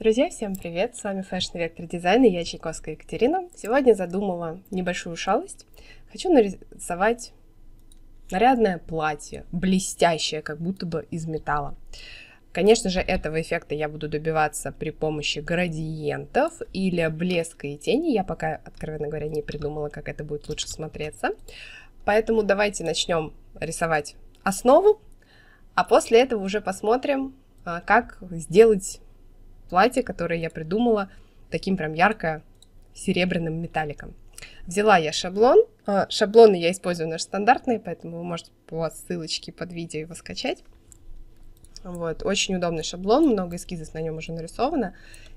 Друзья, всем привет! С вами Fashion Vector Design и я Чайковская Екатерина. Сегодня задумала небольшую шалость. Хочу нарисовать нарядное платье, блестящее, как будто бы из металла. Конечно же, этого эффекта я буду добиваться при помощи градиентов или блеска и тени. Я пока, откровенно говоря, не придумала, как это будет лучше смотреться. Поэтому давайте начнем рисовать основу, а после этого уже посмотрим, а, как сделать платье, которое я придумала таким прям ярко серебряным металликом. Взяла я шаблон. А, шаблоны я использую наши стандартные, поэтому вы можете по ссылочке под видео его скачать. Вот, очень удобный шаблон, много эскизов на нем уже нарисовано,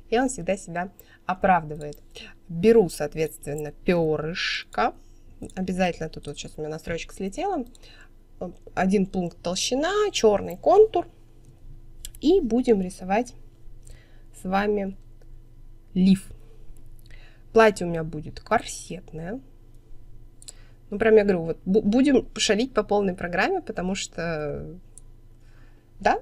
и он всегда себя оправдывает. Беру, соответственно, перышко. Обязательно тут вот сейчас у меня настройка слетела. Один пункт толщина, черный контур. И будем рисовать с вами лиф. Платье у меня будет корсетное. Ну, прям я говорю, вот будем шалить по полной программе, потому что, да,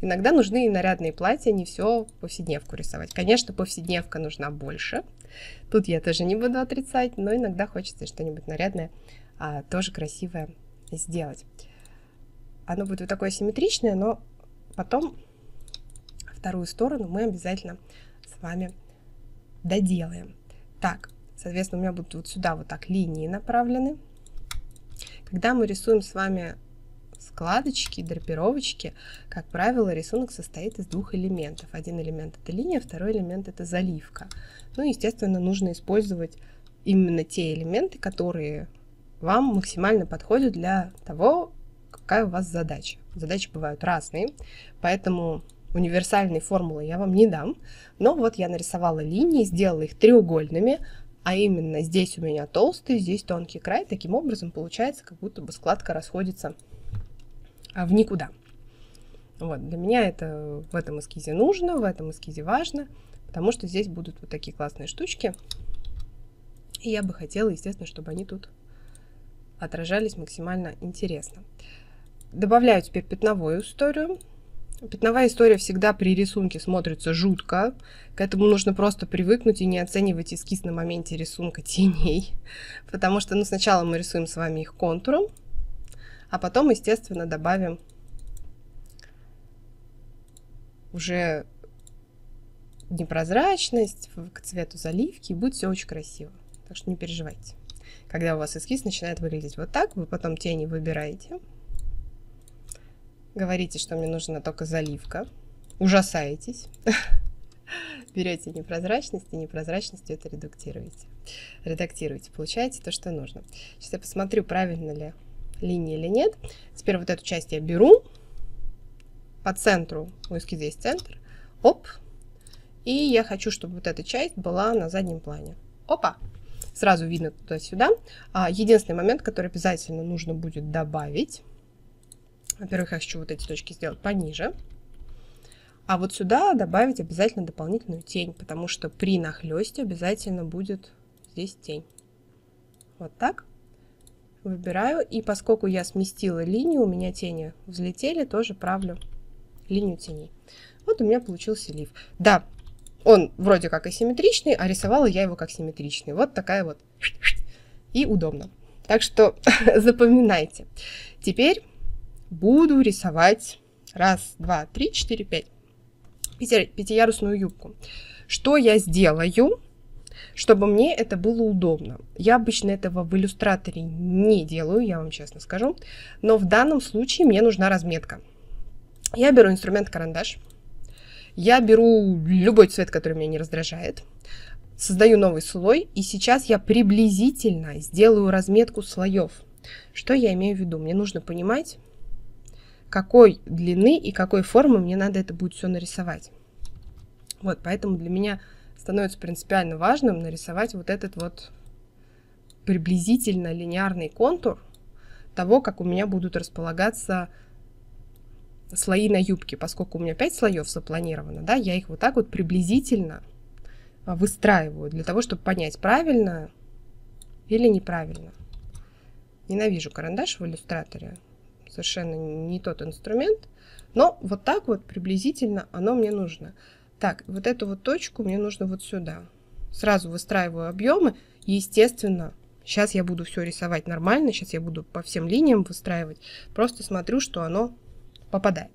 иногда нужны и нарядные платья, не все повседневку рисовать. Конечно, повседневка нужна больше. Тут я тоже не буду отрицать, но иногда хочется что-нибудь нарядное, а, тоже красивое сделать. Оно будет вот такое симметричное, но потом вторую сторону мы обязательно с вами доделаем. Так, соответственно, у меня будут вот сюда вот так линии направлены. Когда мы рисуем с вами складочки, драпировочки, как правило, рисунок состоит из двух элементов. Один элемент это линия, второй элемент это заливка. Ну, естественно, нужно использовать именно те элементы, которые вам максимально подходят для того, какая у вас задача. Задачи бывают разные, поэтому универсальной формулы я вам не дам, но вот я нарисовала линии, сделала их треугольными, а именно здесь у меня толстый, здесь тонкий край. Таким образом получается, как будто бы складка расходится а, в никуда. Вот, для меня это в этом эскизе нужно, в этом эскизе важно, потому что здесь будут вот такие классные штучки. И я бы хотела, естественно, чтобы они тут отражались максимально интересно. Добавляю теперь пятновую историю. Пятновая история всегда при рисунке смотрится жутко. К этому нужно просто привыкнуть и не оценивать эскиз на моменте рисунка теней. Потому что ну, сначала мы рисуем с вами их контуром, а потом, естественно, добавим уже непрозрачность к цвету заливки, и будет все очень красиво. Так что не переживайте. Когда у вас эскиз начинает выглядеть вот так, вы потом тени выбираете, Говорите, что мне нужна только заливка. Ужасаетесь. Берете непрозрачность и непрозрачностью это редактируете. Редактируете, получаете то, что нужно. Сейчас я посмотрю, правильно ли линия или нет. Теперь вот эту часть я беру. По центру, у есть центр. Оп. И я хочу, чтобы вот эта часть была на заднем плане. Опа! Сразу видно туда-сюда. А, единственный момент, который обязательно нужно будет добавить, во-первых, я хочу вот эти точки сделать пониже. А вот сюда добавить обязательно дополнительную тень, потому что при нахлесте обязательно будет здесь тень. Вот так. Выбираю. И поскольку я сместила линию, у меня тени взлетели, тоже правлю линию теней. Вот у меня получился лиф. Да, он вроде как асимметричный, а рисовала я его как симметричный. Вот такая вот. И удобно. Так что запоминайте. Теперь буду рисовать раз, два, три, четыре, пять пятиярусную юбку. Что я сделаю, чтобы мне это было удобно? Я обычно этого в иллюстраторе не делаю, я вам честно скажу, но в данном случае мне нужна разметка. Я беру инструмент карандаш, я беру любой цвет, который меня не раздражает, создаю новый слой, и сейчас я приблизительно сделаю разметку слоев. Что я имею в виду? Мне нужно понимать, какой длины и какой формы мне надо это будет все нарисовать. Вот, поэтому для меня становится принципиально важным нарисовать вот этот вот приблизительно линейный контур того, как у меня будут располагаться слои на юбке, поскольку у меня 5 слоев запланировано, да, я их вот так вот приблизительно а, выстраиваю для того, чтобы понять, правильно или неправильно. Ненавижу карандаш в иллюстраторе совершенно не тот инструмент, но вот так вот приблизительно оно мне нужно. Так, вот эту вот точку мне нужно вот сюда. Сразу выстраиваю объемы. Естественно, сейчас я буду все рисовать нормально. Сейчас я буду по всем линиям выстраивать. Просто смотрю, что оно попадает.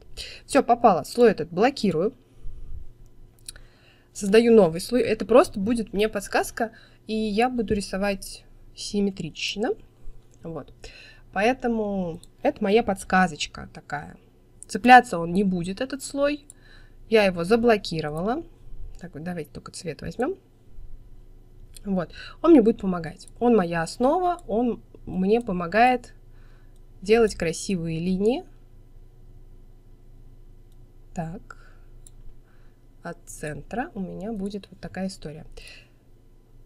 Все, попало. Слой этот блокирую. Создаю новый слой. Это просто будет мне подсказка. И я буду рисовать симметрично. Вот. Поэтому это моя подсказочка такая. Цепляться он не будет, этот слой. Я его заблокировала. Так, давайте только цвет возьмем. Вот. Он мне будет помогать. Он моя основа, он мне помогает делать красивые линии. Так. От центра у меня будет вот такая история.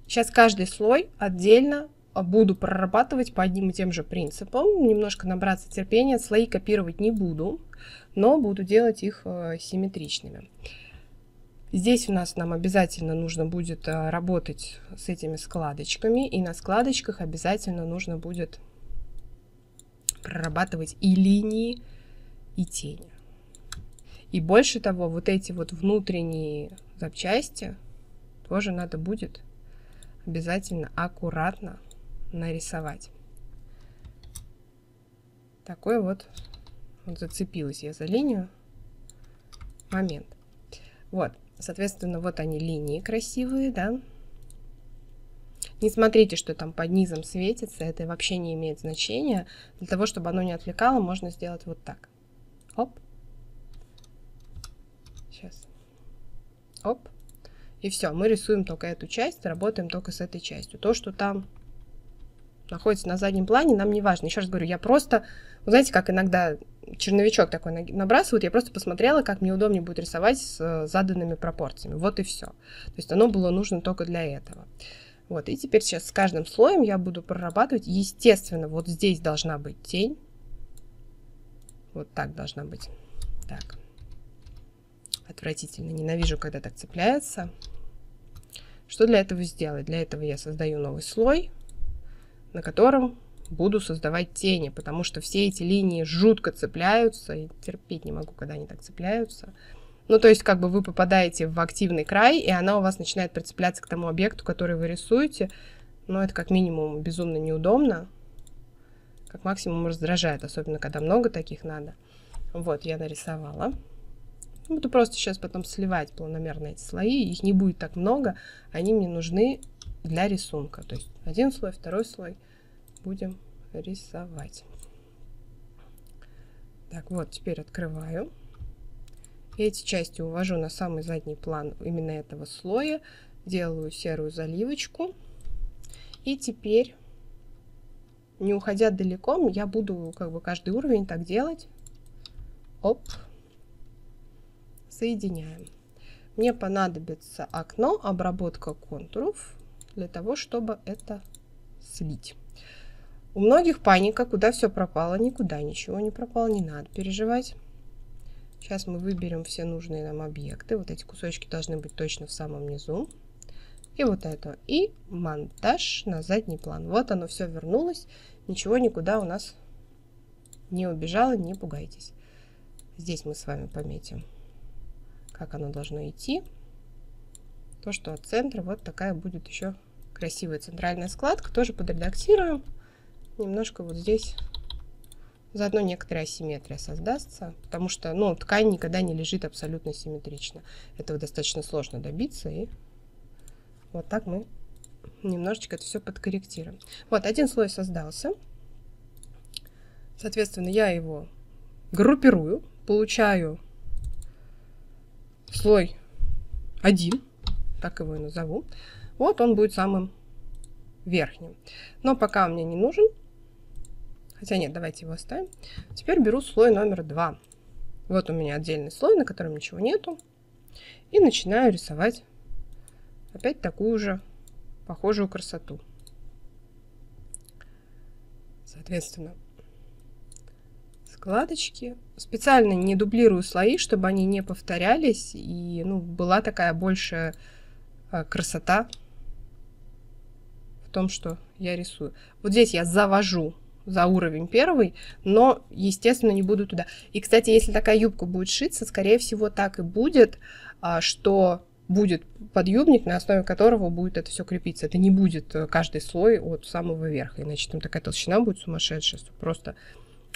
Сейчас каждый слой отдельно буду прорабатывать по одним и тем же принципам, немножко набраться терпения, слои копировать не буду, но буду делать их э, симметричными. Здесь у нас нам обязательно нужно будет э, работать с этими складочками, и на складочках обязательно нужно будет прорабатывать и линии, и тени. И больше того, вот эти вот внутренние запчасти тоже надо будет обязательно аккуратно нарисовать. Такой вот, вот зацепилась я за линию, момент. Вот, соответственно, вот они линии красивые, да. Не смотрите, что там под низом светится, это вообще не имеет значения. Для того, чтобы оно не отвлекало, можно сделать вот так. Оп. Сейчас. Оп. И все, мы рисуем только эту часть, работаем только с этой частью. То, что там находится на заднем плане, нам не важно. Еще раз говорю, я просто, вы знаете, как иногда черновичок такой набрасывают, я просто посмотрела, как мне удобнее будет рисовать с э, заданными пропорциями. Вот и все. То есть оно было нужно только для этого. Вот, и теперь сейчас с каждым слоем я буду прорабатывать. Естественно, вот здесь должна быть тень. Вот так должна быть. Так. Отвратительно. Ненавижу, когда так цепляется. Что для этого сделать? Для этого я создаю новый слой на котором буду создавать тени, потому что все эти линии жутко цепляются, и терпеть не могу, когда они так цепляются. Ну, то есть, как бы вы попадаете в активный край, и она у вас начинает прицепляться к тому объекту, который вы рисуете. Но это как минимум безумно неудобно, как максимум раздражает, особенно когда много таких надо. Вот, я нарисовала. Буду просто сейчас потом сливать планомерно эти слои, их не будет так много, они мне нужны для рисунка. То есть один слой, второй слой будем рисовать. Так, вот, теперь открываю. Эти части увожу на самый задний план именно этого слоя. Делаю серую заливочку. И теперь, не уходя далеко, я буду как бы каждый уровень так делать. Оп. Соединяем. Мне понадобится окно, обработка контуров для того, чтобы это слить. У многих паника, куда все пропало, никуда ничего не пропало, не надо переживать. Сейчас мы выберем все нужные нам объекты. Вот эти кусочки должны быть точно в самом низу. И вот это. И монтаж на задний план. Вот оно все вернулось. Ничего никуда у нас не убежало, не пугайтесь. Здесь мы с вами пометим, как оно должно идти. То, что от центра вот такая будет еще красивая центральная складка. Тоже подредактируем. Немножко вот здесь заодно некоторая асимметрия создастся, потому что ну, ткань никогда не лежит абсолютно симметрично. Этого достаточно сложно добиться, и вот так мы немножечко это все подкорректируем. Вот, один слой создался. Соответственно, я его группирую, получаю слой 1, так его и назову. Вот он будет самым верхним. Но пока мне не нужен. Хотя нет, давайте его оставим. Теперь беру слой номер 2. Вот у меня отдельный слой, на котором ничего нету. И начинаю рисовать опять такую же похожую красоту. Соответственно, складочки. Специально не дублирую слои, чтобы они не повторялись. И ну, была такая большая э, красота том, что я рисую. Вот здесь я завожу за уровень первый, но, естественно, не буду туда. И, кстати, если такая юбка будет шиться, скорее всего, так и будет. а, что будет подъюбник, на основе которого будет это все крепиться. Это не будет э, каждый слой от самого верха, иначе там такая толщина будет сумасшедшая, просто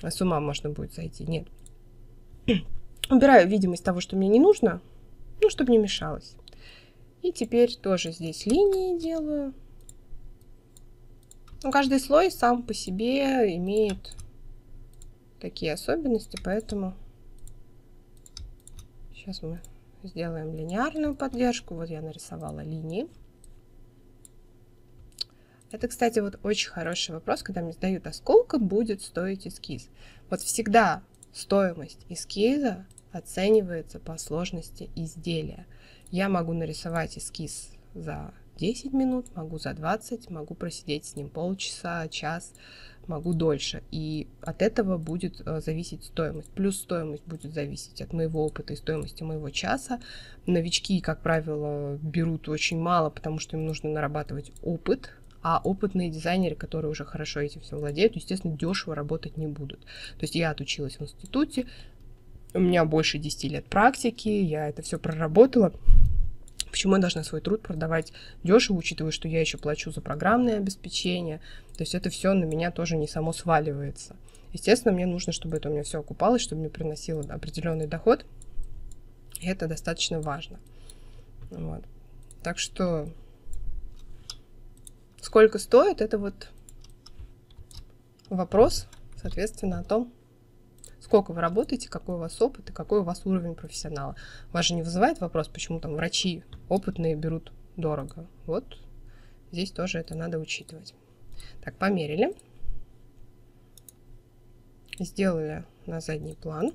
с ума можно будет зайти. Нет. Убираю видимость того, что мне не нужно, ну, чтобы не мешалось. И теперь тоже здесь линии делаю. Ну, каждый слой сам по себе имеет такие особенности, поэтому сейчас мы сделаем линейную поддержку. Вот я нарисовала линии. Это, кстати, вот очень хороший вопрос, когда мне задают, а сколько будет стоить эскиз? Вот всегда стоимость эскиза оценивается по сложности изделия. Я могу нарисовать эскиз за 10 минут, могу за 20, могу просидеть с ним полчаса, час, могу дольше. И от этого будет э, зависеть стоимость. Плюс стоимость будет зависеть от моего опыта и стоимости моего часа. Новички, как правило, берут очень мало, потому что им нужно нарабатывать опыт, а опытные дизайнеры, которые уже хорошо этим всем владеют, естественно, дешево работать не будут. То есть я отучилась в институте, у меня больше 10 лет практики, я это все проработала, Почему я должна свой труд продавать дешево, учитывая, что я еще плачу за программное обеспечение? То есть это все на меня тоже не само сваливается. Естественно, мне нужно, чтобы это у меня все окупалось, чтобы мне приносило определенный доход. И это достаточно важно. Вот. Так что сколько стоит, это вот вопрос, соответственно, о том, сколько вы работаете, какой у вас опыт и какой у вас уровень профессионала. Вас же не вызывает вопрос, почему там врачи опытные берут дорого. Вот здесь тоже это надо учитывать. Так, померили. Сделали на задний план.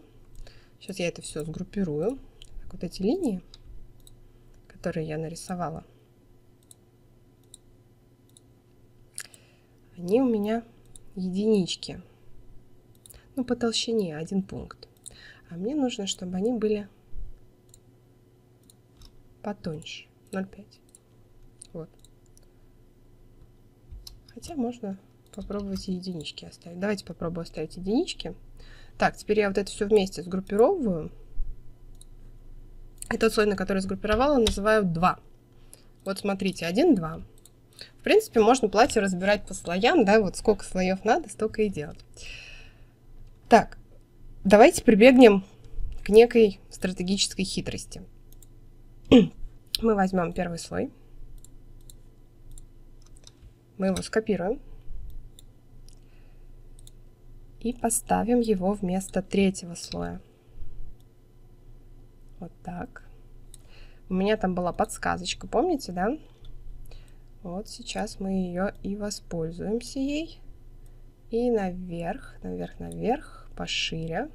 Сейчас я это все сгруппирую. Так, вот эти линии, которые я нарисовала, они у меня единички ну, по толщине один пункт. А мне нужно, чтобы они были потоньше, 0,5. Вот. Хотя можно попробовать единички оставить. Давайте попробую оставить единички. Так, теперь я вот это все вместе сгруппировываю. И тот слой, на который сгруппировала, называю 2. Вот смотрите, 1, 2. В принципе, можно платье разбирать по слоям, да, вот сколько слоев надо, столько и делать. Так, давайте прибегнем к некой стратегической хитрости. Мы возьмем первый слой. Мы его скопируем. И поставим его вместо третьего слоя. Вот так. У меня там была подсказочка, помните, да? Вот сейчас мы ее и воспользуемся ей. И наверх, наверх, наверх пошире.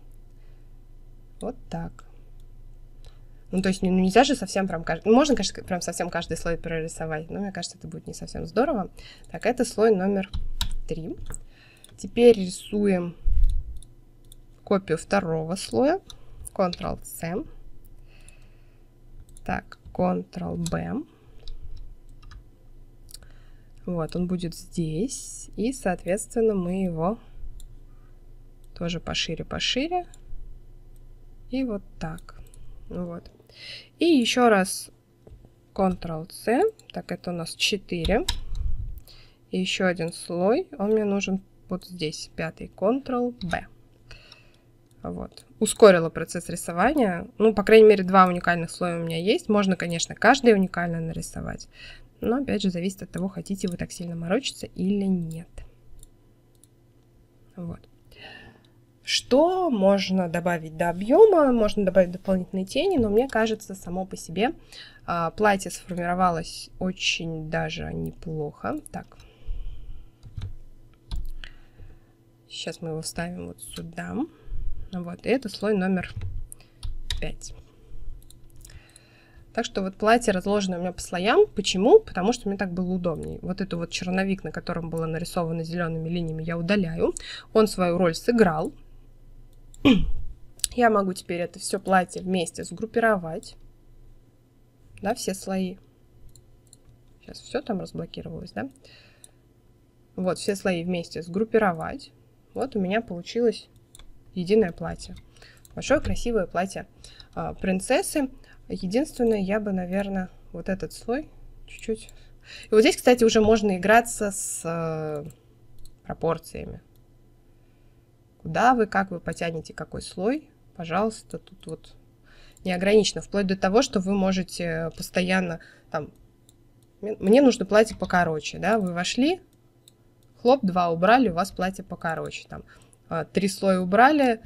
Вот так. Ну, то есть ну, нельзя же совсем прям. Ну, можно, конечно, прям совсем каждый слой прорисовать, но мне кажется, это будет не совсем здорово. Так, это слой номер три. Теперь рисуем копию второго слоя. Ctrl-C. Так, Ctrl-B. Вот, он будет здесь. И, соответственно, мы его тоже пошире, пошире. И вот так. Вот. И еще раз Ctrl-C. Так, это у нас 4. И еще один слой. Он мне нужен вот здесь, пятый. Ctrl-B. Вот. Ускорила процесс рисования. Ну, по крайней мере, два уникальных слоя у меня есть. Можно, конечно, каждый уникально нарисовать. Но, опять же, зависит от того, хотите вы так сильно морочиться или нет. Вот. Что можно добавить до объема? Можно добавить дополнительные тени, но мне кажется, само по себе а, платье сформировалось очень даже неплохо. Так. Сейчас мы его вставим вот сюда. Вот, и это слой номер 5. Так что вот платье разложено у меня по слоям. Почему? Потому что мне так было удобнее. Вот эту вот черновик, на котором было нарисовано зелеными линиями, я удаляю. Он свою роль сыграл. Я могу теперь это все платье вместе сгруппировать. Да, все слои. Сейчас все там разблокировалось, да? Вот, все слои вместе сгруппировать. Вот у меня получилось единое платье. Большое красивое платье э, принцессы. Единственное, я бы, наверное, вот этот слой чуть-чуть... И вот здесь, кстати, уже можно играться с э, пропорциями. Куда вы, как вы потянете какой слой, пожалуйста, тут вот не ограничено. Вплоть до того, что вы можете постоянно там... Мне нужно платье покороче, да, вы вошли, хлоп, два убрали, у вас платье покороче, там, э, три слоя убрали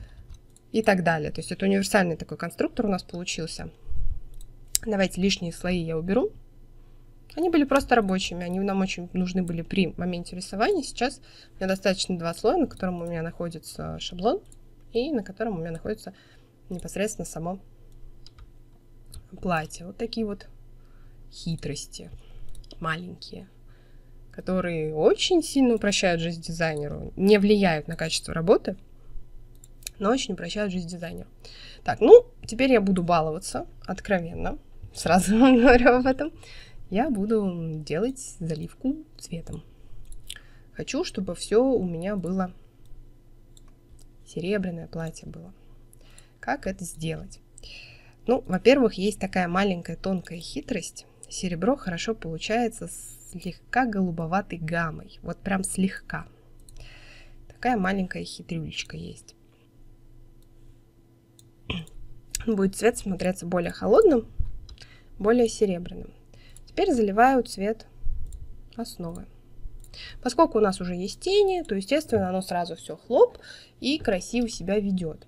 и так далее. То есть это универсальный такой конструктор у нас получился. Давайте лишние слои я уберу. Они были просто рабочими, они нам очень нужны были при моменте рисования. Сейчас у меня достаточно два слоя, на котором у меня находится шаблон и на котором у меня находится непосредственно само платье. Вот такие вот хитрости маленькие, которые очень сильно упрощают жизнь дизайнеру, не влияют на качество работы, но очень упрощают жизнь дизайнеру. Так, ну, теперь я буду баловаться, откровенно, сразу говорю об этом я буду делать заливку цветом. Хочу, чтобы все у меня было серебряное платье было. Как это сделать? Ну, во-первых, есть такая маленькая тонкая хитрость. Серебро хорошо получается слегка голубоватой гаммой. Вот прям слегка. Такая маленькая хитрюлечка есть. Будет цвет смотреться более холодным, более серебряным. Теперь заливаю цвет основы. Поскольку у нас уже есть тени, то, естественно, оно сразу все хлоп и красиво себя ведет.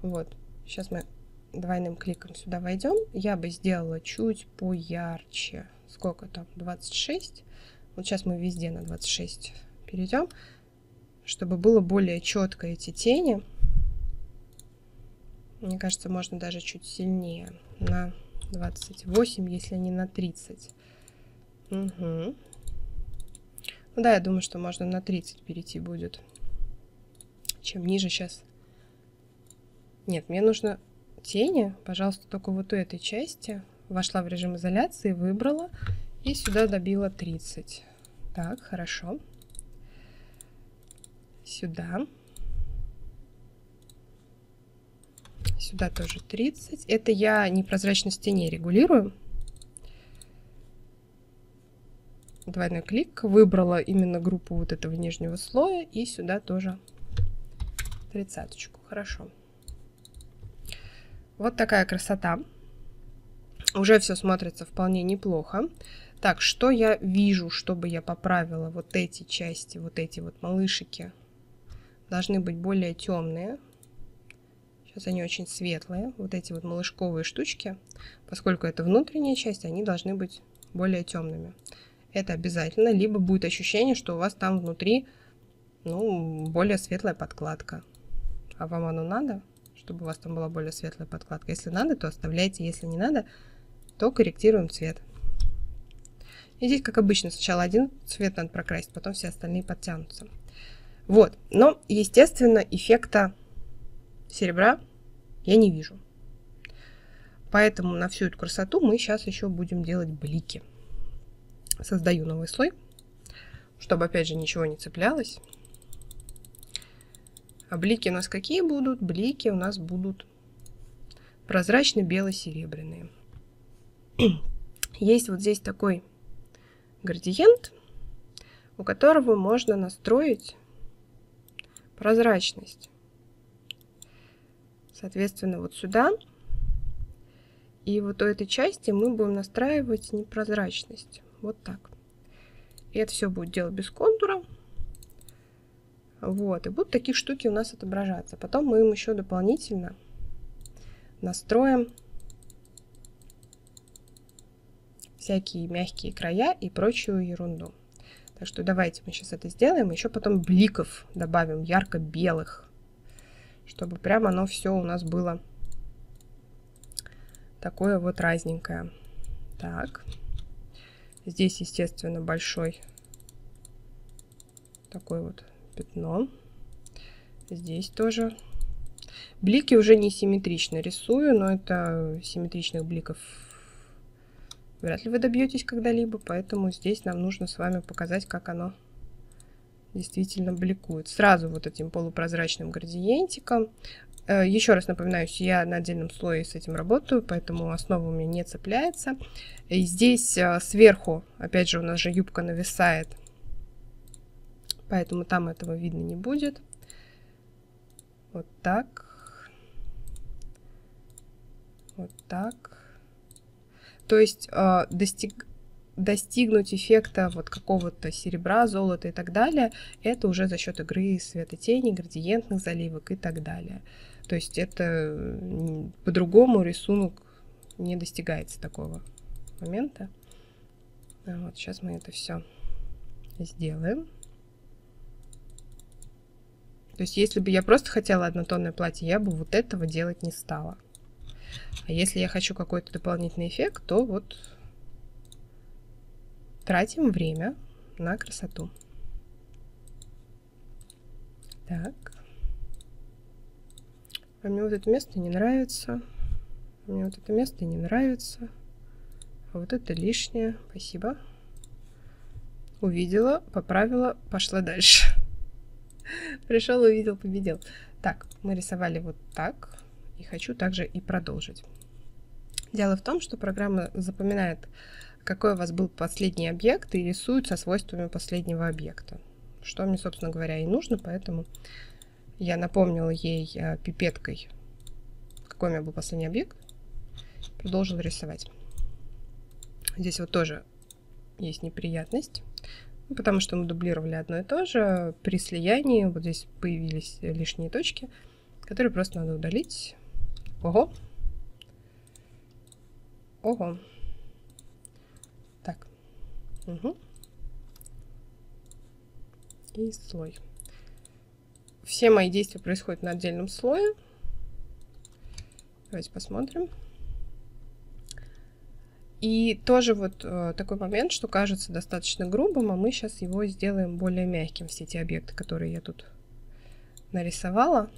Вот. Сейчас мы двойным кликом сюда войдем. Я бы сделала чуть поярче. Сколько там? 26. Вот сейчас мы везде на 26 перейдем, чтобы было более четко эти тени. Мне кажется, можно даже чуть сильнее на 28, если не на 30. Угу. Ну да, я думаю, что можно на 30 перейти будет. Чем ниже сейчас. Нет, мне нужно тени, пожалуйста, только вот у этой части. Вошла в режим изоляции, выбрала и сюда добила 30. Так, хорошо. Сюда. Сюда тоже 30. Это я непрозрачность теней регулирую. Двойной клик. Выбрала именно группу вот этого нижнего слоя. И сюда тоже тридцаточку. Хорошо. Вот такая красота. Уже все смотрится вполне неплохо. Так, что я вижу, чтобы я поправила вот эти части, вот эти вот малышики? Должны быть более темные. Сейчас они очень светлые, вот эти вот малышковые штучки. Поскольку это внутренняя часть, они должны быть более темными. Это обязательно. Либо будет ощущение, что у вас там внутри ну, более светлая подкладка. А вам оно надо, чтобы у вас там была более светлая подкладка? Если надо, то оставляйте. Если не надо, то корректируем цвет. И здесь, как обычно, сначала один цвет надо прокрасить, потом все остальные подтянутся. Вот. Но, естественно, эффекта серебра я не вижу. Поэтому на всю эту красоту мы сейчас еще будем делать блики. Создаю новый слой, чтобы опять же ничего не цеплялось. А блики у нас какие будут? Блики у нас будут прозрачно-бело-серебряные. Есть вот здесь такой градиент, у которого можно настроить прозрачность. Соответственно, вот сюда. И вот у этой части мы будем настраивать непрозрачность. Вот так. И это все будет делать без контура. Вот. И будут такие штуки у нас отображаться. Потом мы им еще дополнительно настроим всякие мягкие края и прочую ерунду. Так что давайте мы сейчас это сделаем. Еще потом бликов добавим ярко-белых чтобы прямо оно все у нас было такое вот разненькое. Так. Здесь, естественно, большой такое вот пятно. Здесь тоже. Блики уже не симметрично рисую, но это симметричных бликов вряд ли вы добьетесь когда-либо, поэтому здесь нам нужно с вами показать, как оно действительно бликует. Сразу вот этим полупрозрачным градиентиком. Э, Еще раз напоминаю, я на отдельном слое с этим работаю, поэтому основа у меня не цепляется. И здесь э, сверху, опять же, у нас же юбка нависает, поэтому там этого видно не будет. Вот так. Вот так. То есть э, достиг, достигнуть эффекта вот какого-то серебра, золота и так далее, это уже за счет игры светотени, градиентных заливок и так далее. То есть это по-другому рисунок не достигается такого момента. Вот сейчас мы это все сделаем. То есть если бы я просто хотела однотонное платье, я бы вот этого делать не стала. А если я хочу какой-то дополнительный эффект, то вот тратим время на красоту. Так. А мне вот это место не нравится. Мне вот это место не нравится. А вот это лишнее. Спасибо. Увидела, поправила, пошла дальше. Пришел, увидел, победил. Так, мы рисовали вот так. И хочу также и продолжить. Дело в том, что программа запоминает, какой у вас был последний объект и рисует со свойствами последнего объекта. Что мне, собственно говоря, и нужно, поэтому я напомнила ей э, пипеткой, какой у меня был последний объект, продолжила рисовать. Здесь вот тоже есть неприятность, ну, потому что мы дублировали одно и то же. При слиянии вот здесь появились лишние точки, которые просто надо удалить. Ого! Ого! Угу. И слой все мои действия происходят на отдельном слое. Давайте посмотрим. И тоже вот э, такой момент, что кажется достаточно грубым, а мы сейчас его сделаем более мягким, все эти объекты, которые я тут нарисовала.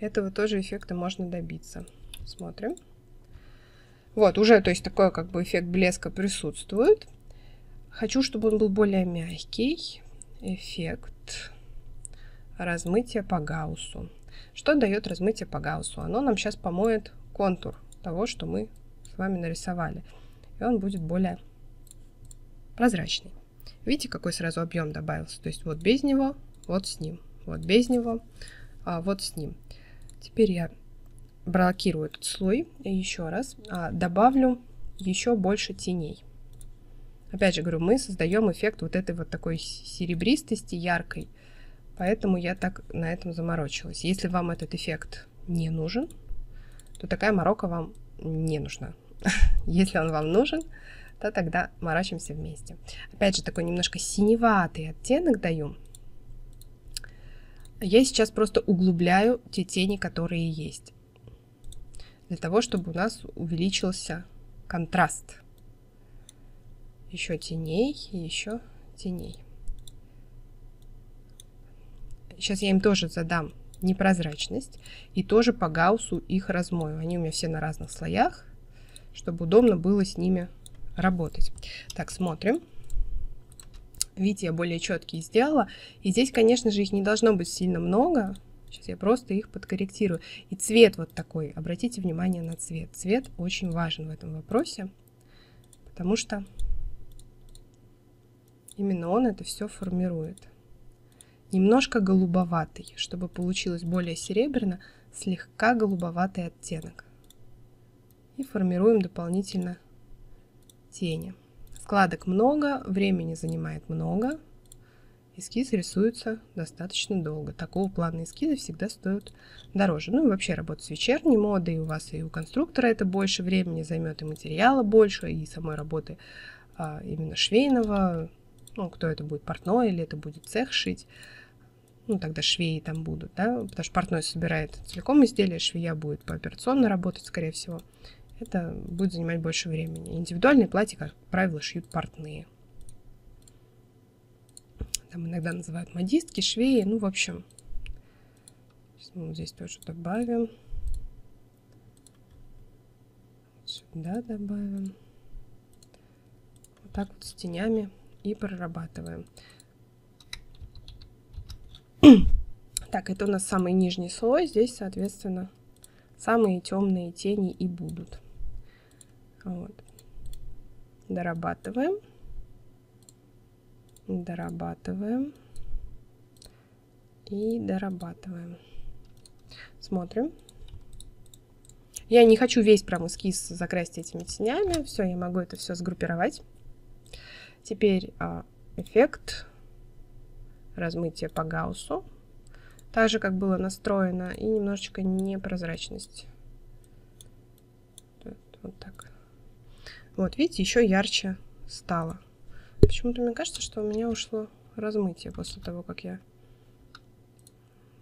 Этого тоже эффекта можно добиться. Смотрим. Вот, уже, то есть, такой как бы эффект блеска присутствует. Хочу, чтобы он был более мягкий. Эффект размытие по Гауссу. Что дает размытие по Гауссу? Оно нам сейчас помоет контур того, что мы с вами нарисовали. И он будет более прозрачный. Видите, какой сразу объем добавился? То есть вот без него, вот с ним. Вот без него, а вот с ним. Теперь я блокирую этот слой еще раз а, добавлю еще больше теней. Опять же говорю, мы создаем эффект вот этой вот такой серебристости яркой, Поэтому я так на этом заморочилась. Если вам этот эффект не нужен, то такая морока вам не нужна. Если он вам нужен, то тогда морочимся вместе. Опять же, такой немножко синеватый оттенок даю. Я сейчас просто углубляю те тени, которые есть. Для того, чтобы у нас увеличился контраст. Еще теней, еще теней. Сейчас я им тоже задам непрозрачность и тоже по гауссу их размою. Они у меня все на разных слоях, чтобы удобно было с ними работать. Так, смотрим. Видите, я более четкие сделала. И здесь, конечно же, их не должно быть сильно много. Сейчас я просто их подкорректирую. И цвет вот такой. Обратите внимание на цвет. Цвет очень важен в этом вопросе, потому что именно он это все формирует немножко голубоватый, чтобы получилось более серебряно, слегка голубоватый оттенок. И формируем дополнительно тени. Складок много, времени занимает много. Эскиз рисуется достаточно долго. Такого плана эскизы всегда стоят дороже. Ну и вообще работа с вечерней модой, у вас и у конструктора это больше времени займет, и материала больше, и самой работы а, именно швейного, ну, кто это будет, портной или это будет цех шить ну, тогда швеи там будут, да, потому что портной собирает целиком изделие, швея будет по операционно работать, скорее всего. Это будет занимать больше времени. Индивидуальные платья, как правило, шьют портные. Там иногда называют модистки, швеи, ну, в общем. Сейчас мы здесь тоже добавим. Сюда добавим. Вот так вот с тенями и прорабатываем. Так, это у нас самый нижний слой. Здесь, соответственно, самые темные тени и будут. Вот. Дорабатываем. Дорабатываем. И дорабатываем. Смотрим. Я не хочу весь прям эскиз закрасить этими тенями. Все, я могу это все сгруппировать. Теперь а, эффект размытия по гауссу. Так же, как было настроено. И немножечко непрозрачность. Вот так. Вот, видите, еще ярче стало. Почему-то мне кажется, что у меня ушло размытие после того, как я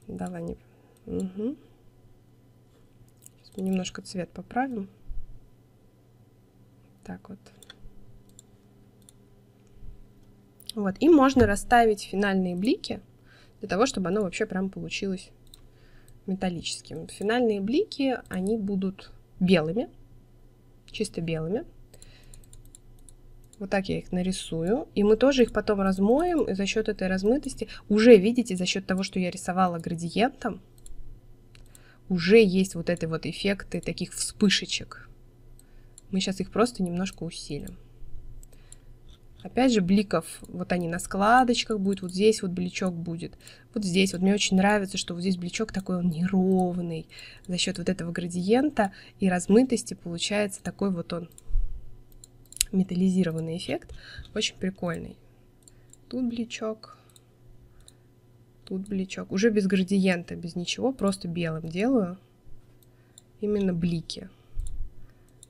дала не... Угу. Сейчас мы немножко цвет поправим. Так вот. Вот, и можно расставить финальные блики для того, чтобы оно вообще прям получилось металлическим. Финальные блики, они будут белыми, чисто белыми. Вот так я их нарисую. И мы тоже их потом размоем. И за счет этой размытости, уже видите, за счет того, что я рисовала градиентом, уже есть вот эти вот эффекты таких вспышечек. Мы сейчас их просто немножко усилим. Опять же, бликов, вот они на складочках будет, вот здесь вот бличок будет. Вот здесь, вот мне очень нравится, что вот здесь бличок такой он неровный. За счет вот этого градиента и размытости получается такой вот он металлизированный эффект. Очень прикольный. Тут бличок. Тут бличок. Уже без градиента, без ничего, просто белым делаю. Именно блики.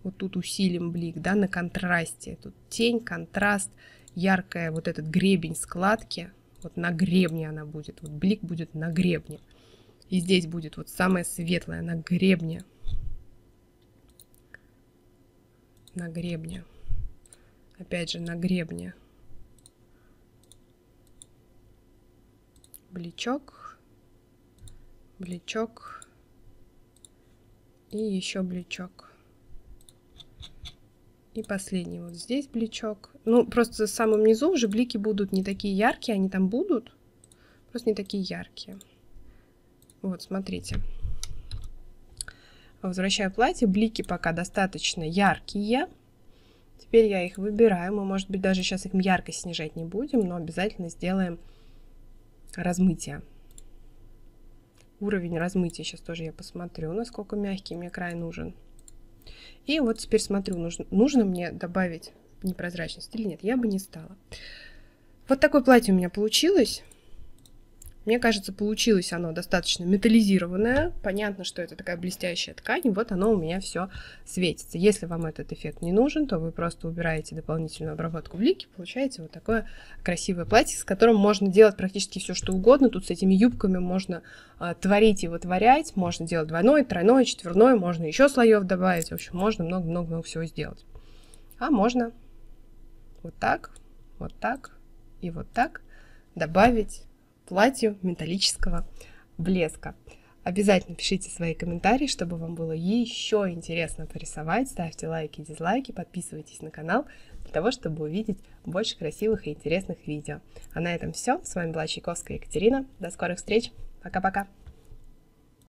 Вот тут усилим блик, да, на контрасте. Тут тень, контраст, яркая вот этот гребень складки. Вот на гребне она будет. Вот блик будет на гребне. И здесь будет вот самое светлое на гребне. На гребне опять же на гребне бличок, бличок и еще бличок. И последний вот здесь бличок. Ну, просто в самом низу уже блики будут не такие яркие, они там будут, просто не такие яркие. Вот, смотрите. Возвращаю платье, блики пока достаточно яркие. Теперь я их выбираю. Мы, может быть, даже сейчас их яркость снижать не будем, но обязательно сделаем размытие. Уровень размытия сейчас тоже я посмотрю, насколько мягкий мне край нужен. И вот теперь смотрю, нужно, нужно мне добавить непрозрачность или нет. Я бы не стала. Вот такое платье у меня получилось. Мне кажется, получилось оно достаточно металлизированное. Понятно, что это такая блестящая ткань, вот оно у меня все светится. Если вам этот эффект не нужен, то вы просто убираете дополнительную обработку блики, получаете вот такое красивое платье, с которым можно делать практически все, что угодно. Тут с этими юбками можно э, творить и вытворять, можно делать двойной, тройной, четверной, можно еще слоев добавить. В общем, можно много-много всего сделать. А можно вот так, вот так и вот так добавить платью металлического блеска. Обязательно пишите свои комментарии, чтобы вам было еще интересно порисовать. Ставьте лайки, дизлайки, подписывайтесь на канал для того, чтобы увидеть больше красивых и интересных видео. А на этом все. С вами была Чайковская Екатерина. До скорых встреч. Пока-пока.